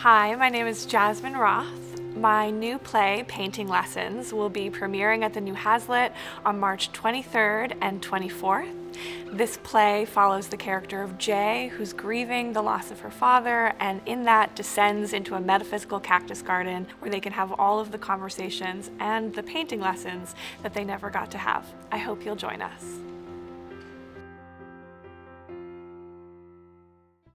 Hi, my name is Jasmine Roth. My new play, Painting Lessons, will be premiering at the New Hazlett on March 23rd and 24th. This play follows the character of J, who's grieving the loss of her father, and in that descends into a metaphysical cactus garden where they can have all of the conversations and the painting lessons that they never got to have. I hope you'll join us.